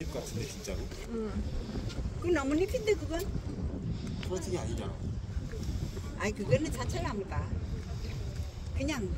잎 같은데 진짜로? 응. 그 나뭇잎인데 그건? 플라스틱이 아니잖아. 아니 그거는 자체가 아무다. 그냥